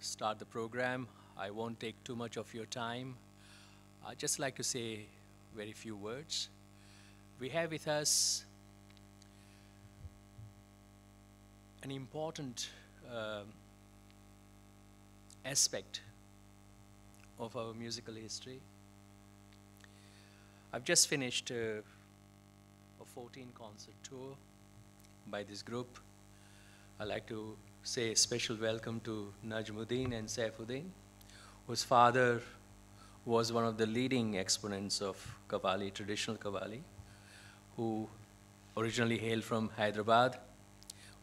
start the program. I won't take too much of your time. I'd just like to say very few words. We have with us an important um aspect of our musical history. I've just finished uh, a 14 concert tour by this group. I'd like to say a special welcome to Najmuddin and Saifuddin, whose father was one of the leading exponents of Qawwali, traditional Qawwali, who originally hailed from Hyderabad,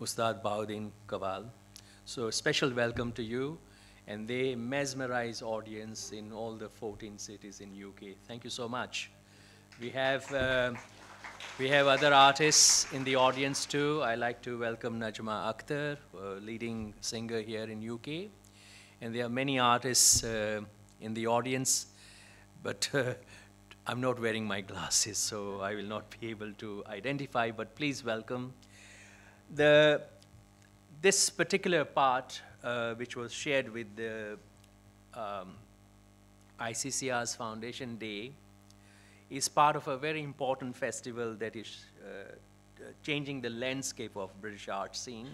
Ustad Bahauddin Qawwal. So special welcome to you, and they mesmerize audience in all the 14 cities in UK. Thank you so much. We have, uh, we have other artists in the audience too. I like to welcome Najma Akhtar, a leading singer here in UK. And there are many artists uh, in the audience, but uh, I'm not wearing my glasses, so I will not be able to identify, but please welcome. The, this particular part, uh, which was shared with the um, ICCR's Foundation Day, is part of a very important festival that is uh, changing the landscape of British art scene.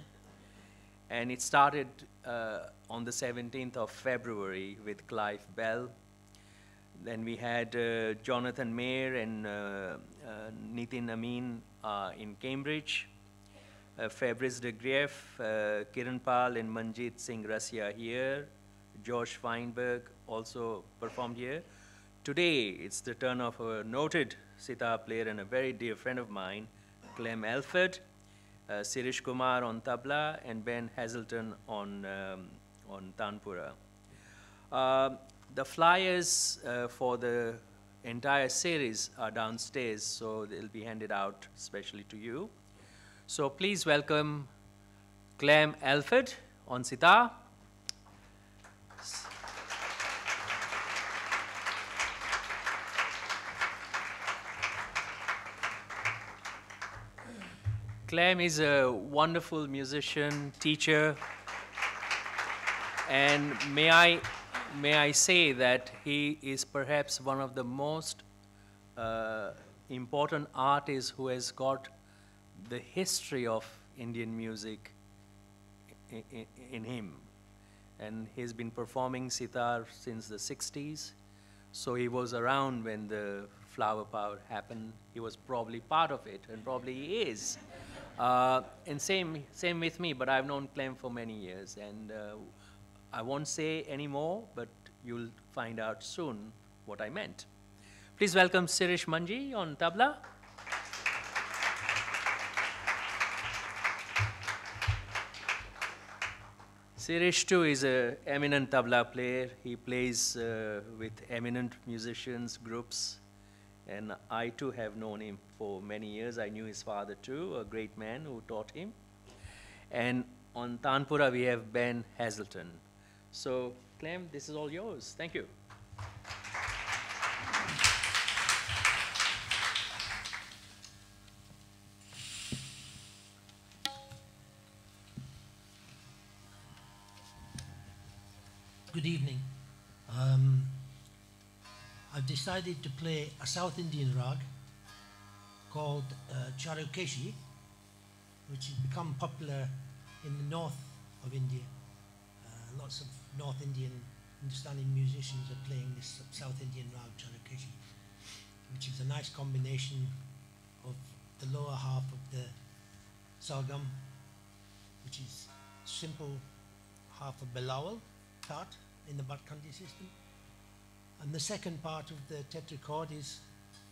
And it started uh, on the 17th of February with Clive Bell. Then we had uh, Jonathan Mayer and uh, uh, Nitin Amin uh, in Cambridge. Fabrice de Greef, Kiran Pal and Manjit Singh Rasia here. Josh Weinberg also performed here. Today, it's the turn of a noted sitar player and a very dear friend of mine, Clem Alford, uh, Sirish Kumar on tabla, and Ben Hazelton on, um, on tanpura. Uh, the flyers uh, for the entire series are downstairs, so they'll be handed out especially to you. So please welcome Clem Alford on sitar. Clem is a wonderful musician, teacher, and may I, may I say that he is perhaps one of the most uh, important artists who has got the history of Indian music in, in, in him. And he's been performing sitar since the 60s, so he was around when the flower power happened. He was probably part of it, and probably he is. Uh, and same, same with me, but I've known Clem for many years. And uh, I won't say any more, but you'll find out soon what I meant. Please welcome Sirish Manji on tabla. Sirish too is an eminent tabla player. He plays uh, with eminent musicians, groups, and I too have known him for many years. I knew his father too, a great man who taught him. And on Tanpura, we have Ben Hazelton. So, Clem, this is all yours. Thank you. Good evening. Decided to play a South Indian rag called uh, Charukeshi, which has become popular in the north of India. Uh, lots of North Indian Hindustani musicians are playing this South Indian rag Charukeshi, which is a nice combination of the lower half of the sargam, which is simple half a bilawal part in the Bhatkhande system, and the second part of the tetrachord is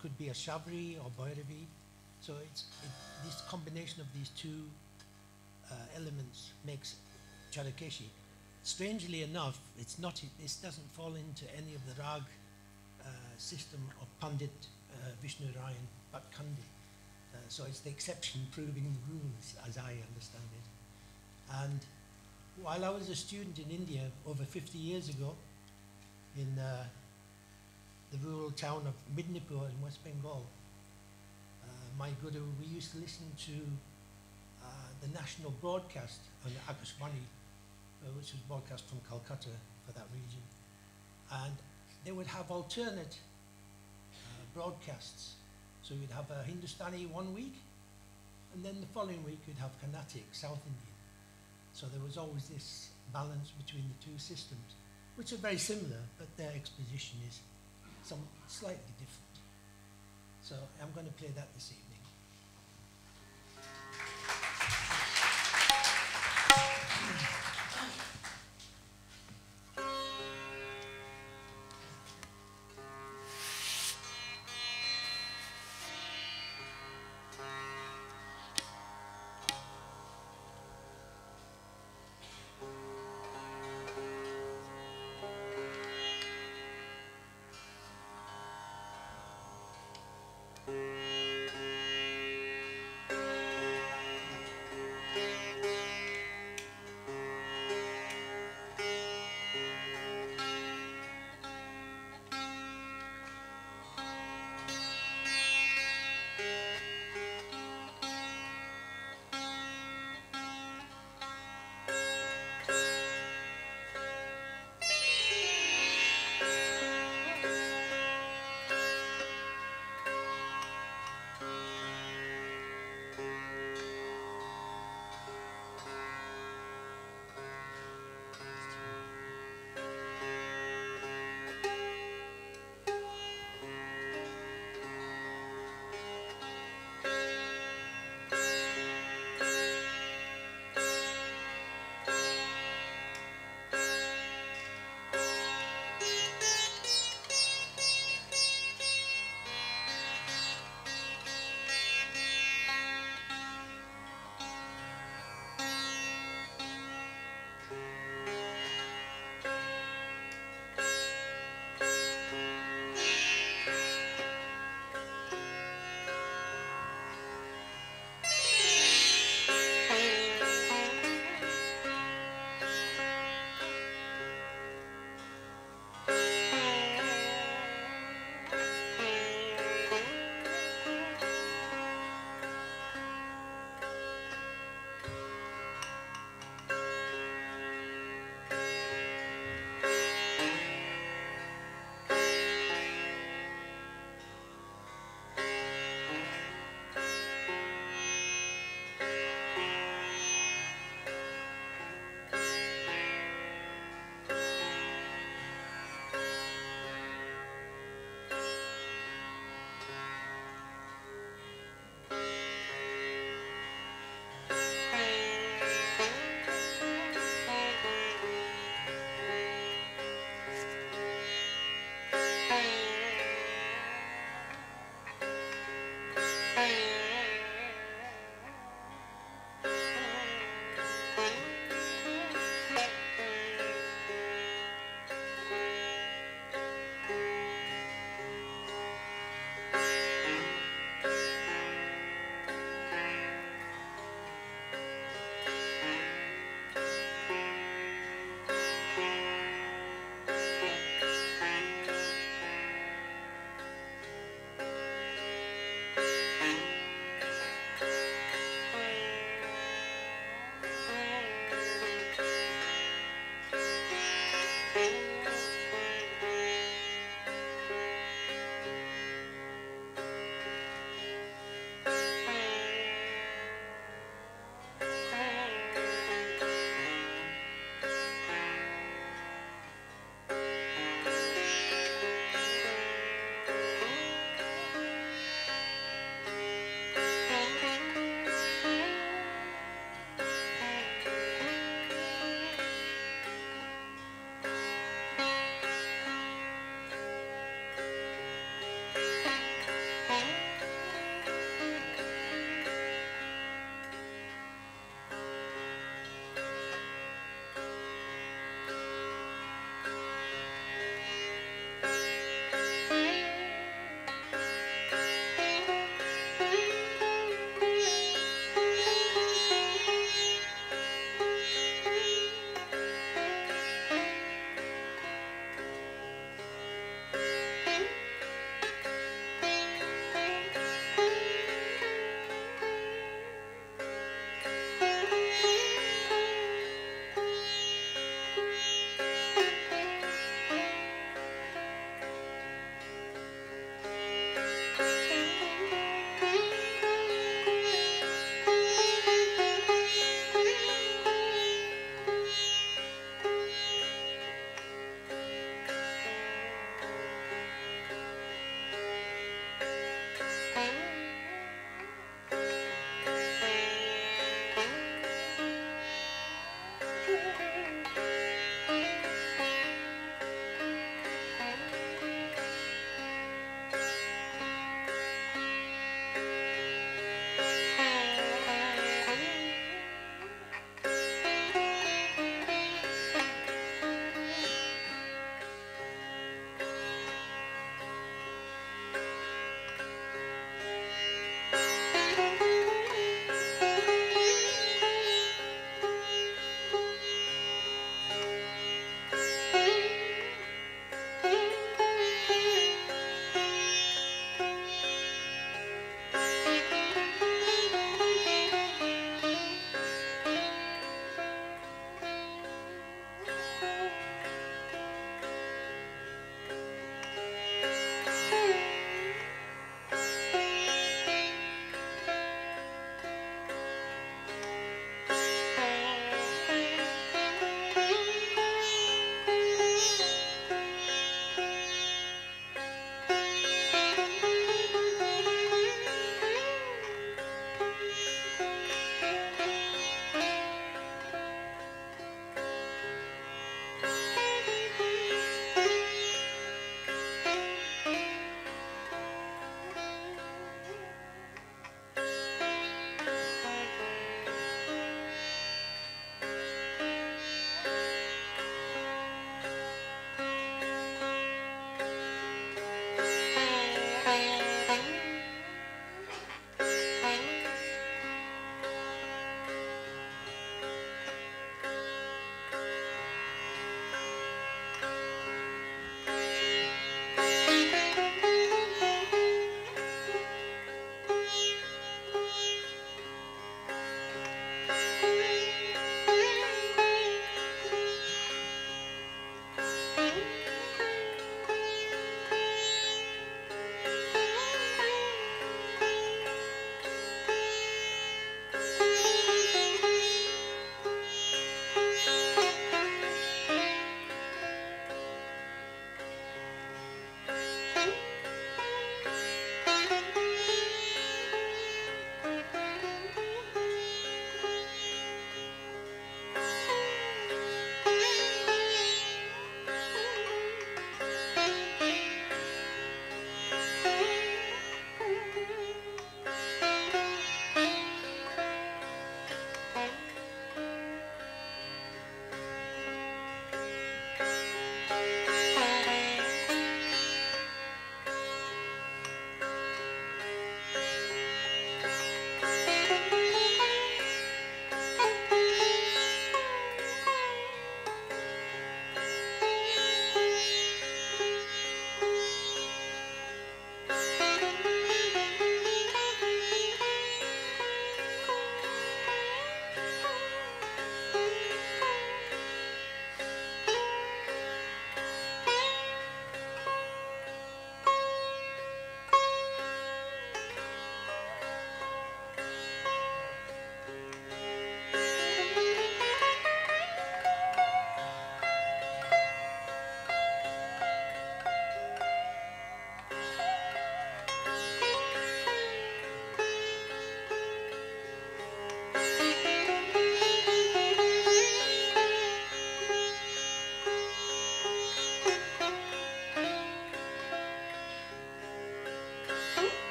could be a Shabri or Bhairavi. So it's it, this combination of these two uh, elements makes Charukeshi. Strangely enough, it's not. This doesn't fall into any of the rag uh, system of Pandit uh, Vishnu Narayan Bhatkhande. Uh, so it's the exception proving the rules, as I understand it. And while I was a student in India over 50 years ago, in uh, the rural town of Midnapur in West Bengal. Uh, my guru, we used to listen to uh, the national broadcast on Akashvani uh, which was broadcast from Calcutta for that region. And they would have alternate uh, broadcasts. So you'd have a Hindustani one week, and then the following week you'd have Carnatic, South Indian. So there was always this balance between the two systems, which are very similar, but their exposition is some slightly different. So I'm going to play that this evening.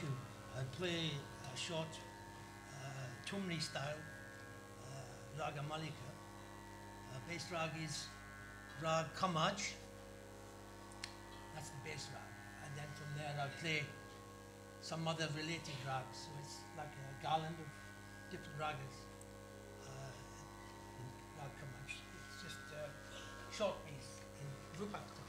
You. I play a short uh, style uh, Raga Malika. Uh, base rag is Rag Khamaj. That's the base rag. And then from there I play some other related rags. So it's like a garland of different ragas. Uh, Rag Khamaj. It's just a short piece in Rupak